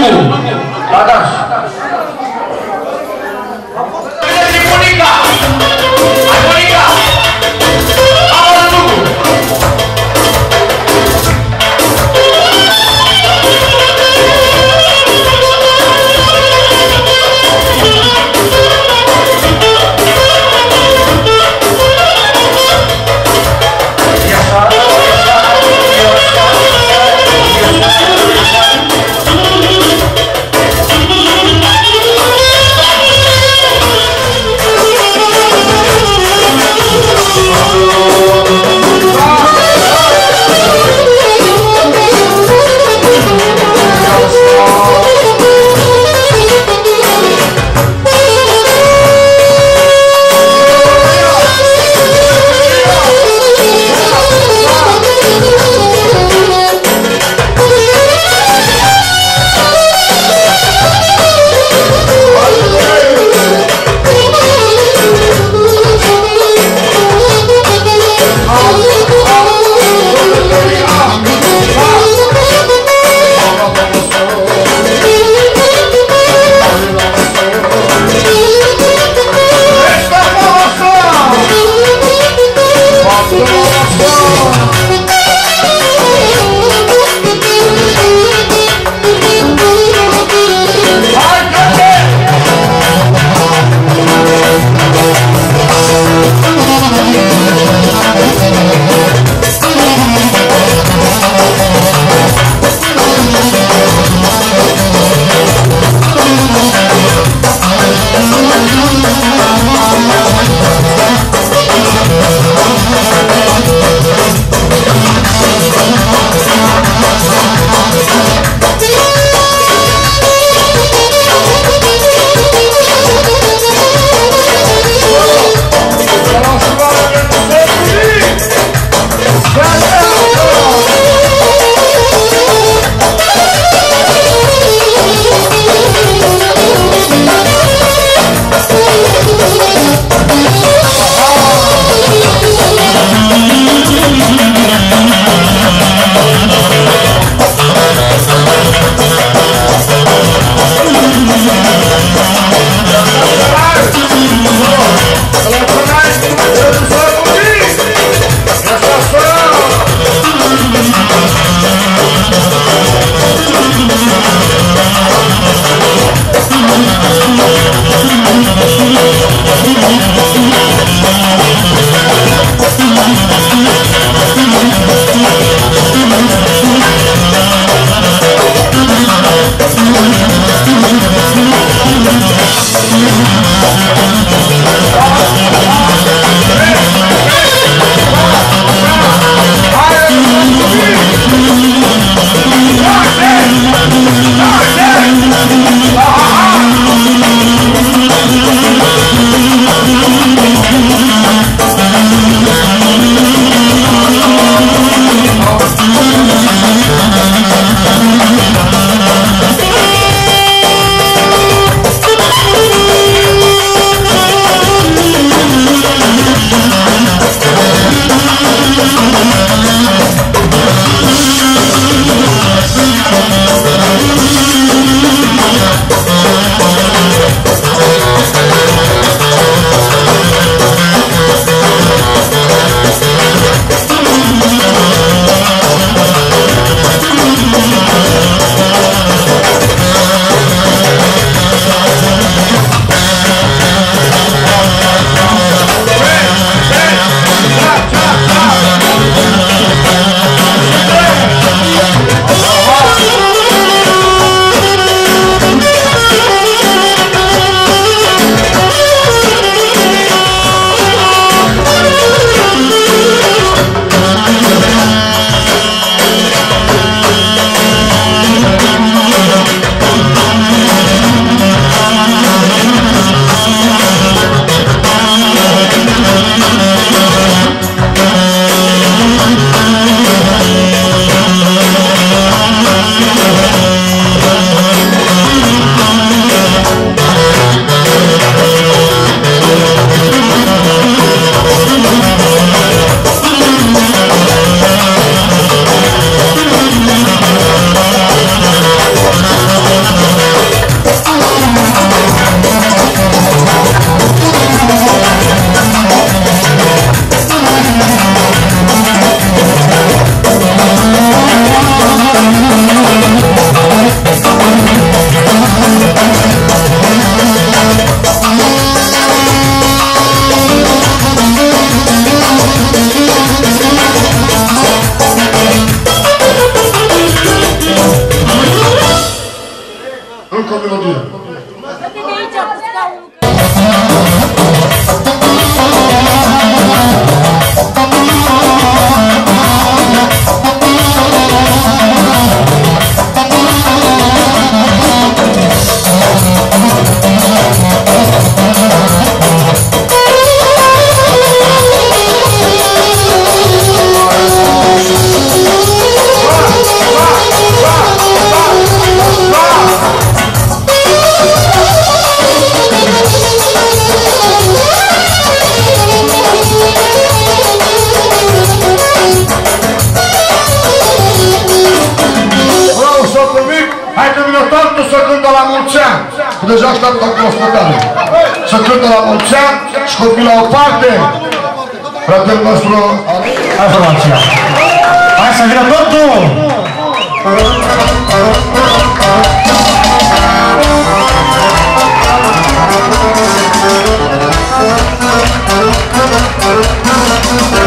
Să vină familia lui technology hai că vine tatăl să cântă la mulți ani. Că deja așteaptă acolo spătare. Să cântă la mulți ani și copii la o parte. Fratele nostru... Hai formația. Hai să vină totul! La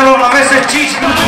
Marcelo, a veces chiste.